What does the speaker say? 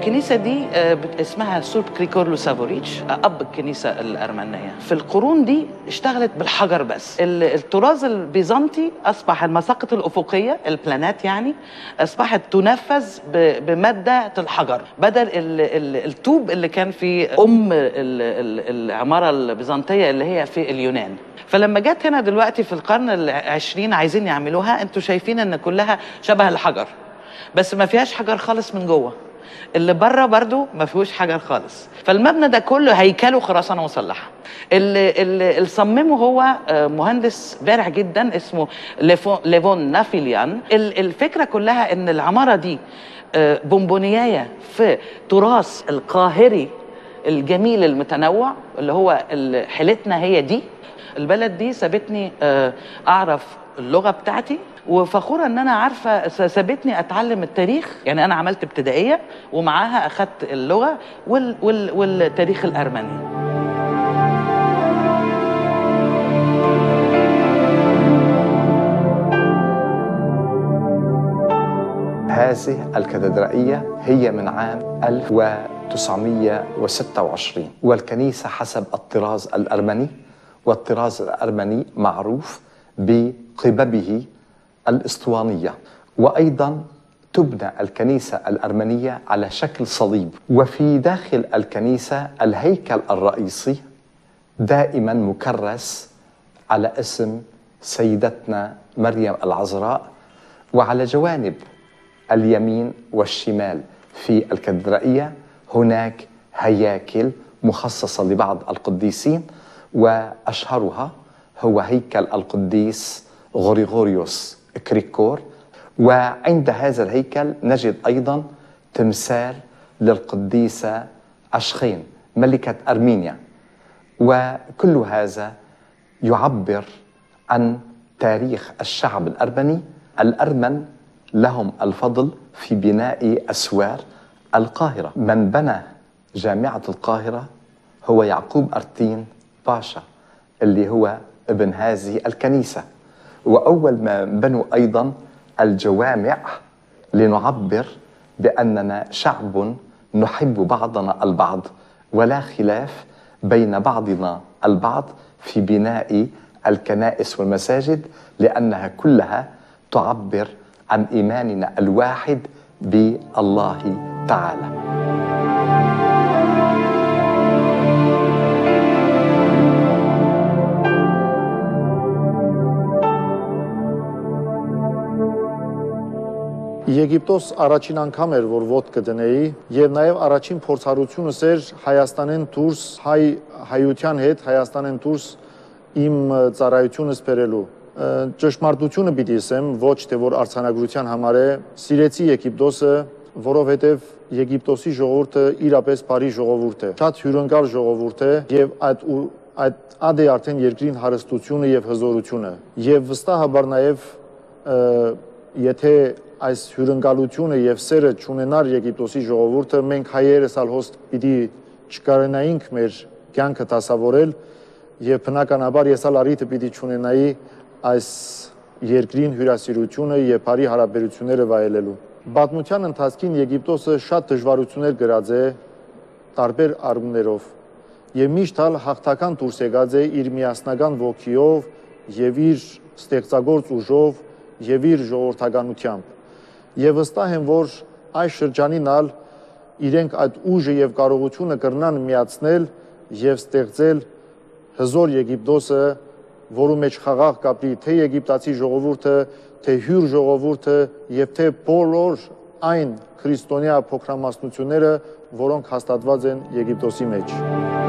الكنيسة دي آه، اسمها سورب كريكور لوسافوريتش آه، أب الكنيسة الأرمنية. في القرون دي اشتغلت بالحجر بس. ال- الطراز البيزنطي أصبح المساقط الأفقية البلانات يعني أصبحت تنفذ بمادة الحجر. بدل ال- ال- الطوب اللي كان في أم ال- ال- العمارة البيزنطية اللي هي في اليونان. فلما جت هنا دلوقتي في القرن العشرين عايزين يعملوها أنتوا شايفين إن كلها شبه الحجر. بس ما فيهاش حجر خالص من جوه. اللي بره برضو ما فيهوش حجر خالص. فالمبنى ده كله هيكله خرسانة مسلحة. اللي, اللي صممه هو آه، مهندس بارع جدا اسمه ليفون, نافيليان ال- الفكرة كلها إن العمارة دي آه، بونبونياية في تراث القاهري الجميل المتنوع اللي هو حيلتنا هي دي. البلد دي سابتني آه، أعرف اللغة بتاعتي. وفخورة إن أنا عارفة سابتني أتعلم التاريخ. يعني أنا عملت ابتدائية ومعاها أخدت اللغة وال وال والتاريخ الأرمني. هذه الكاتدرائية هي من عام 1926 والكنيسة حسب الطراز الأرمني والطراز الأرمني معروف بقببه الإسطوانية وأيضا تبنى الكنيسة الأرمنية على شكل صليب. وفي داخل الكنيسة الهيكل الرئيسي دائما مكرس على اسم سيدتنا مريم العذراء وعلى جوانب اليمين والشمال في الكاتدرائية هناك هياكل مخصصة لبعض القديسين وأشهرها هو هيكل القديس غريغوريوس كريكور. وعند هذا الهيكل نجد أيضا تمثال للقديسة أشخين ملكة أرمينيا. وكل هذا يعبر عن تاريخ الشعب الأرمني الأرمن لهم الفضل في بناء أسوار القاهرة. من بنى جامعة القاهرة هو يعقوب أرتين باشا اللي هو ابن هذه الكنيسة. وأول ما بنوا أيضا الجوامع لنعبر بأننا شعب نحب بعضنا البعض ولا خلاف بين بعضنا البعض في بناء الكنائس والمساجد لأنها كلها تعبر عن إيماننا الواحد بألله تعالى. Եգիպտոս առաջին անգամ էր, որ ոտ կդնեի, եւ նաեւ առաջին փորձառությունս էր Հայաստանեն դուրս հայ հայության հետ Հայաստանեն դուրս իմ ծառայությունս բերելու։ Ճշմարտությունը պիտի ասեմ, ոչ թե որ արցանագրության համար է, սիրեցի Եգիպտոսը, որովհետեւ Եգիպտոսի ժողովուրդը իրապես բարի ժողովուրդ է։ Շատ հյուրընկալ ժողովուրդ է եւ այդ այդ ադե արդեն երկրին հարստությունը եւ հզորությունը։ Եվ վստահաբար նաեւ ը, եթե այս հյուրընկալությունը եւ սերը ճանենար Եգիպտոսի ժողովուրդը մենք հայերս ալ հոստ պիտի չկարենայինք մեր կյանքը դասավորել եւ բնականաբար ես ալ արիթը պիտի ճանենայի այս երկրին հյուրասիրությունը եւ բարի հարաբերությունները վայելելու Պատմության ընթացքին Եգիպտոսը շատ դժվարություններ գրած է տարբեր առումներով եւ միշտ ալ հաղթական դուրս եկած է իր միասնական ոգիով եւ իր ստեղծագործ ուժով եւ իր ժողովրդականությամբ եւ վստահ եմ որ այս շրջանին ալ իրենք այդ ուժը եւ կարողությունը կրնան միացնել եւ ստեղծել հզոր Եգիպտոսը որու մեջ խաղաղ կապրի թե եգիպտացի ժողովուրդը թե հյուր ժողովուրդը եւ թե բոլոր այն քրիստոնյա փոքրամասնությունները որոնք հաստատված են Եգիպտոսի մեջ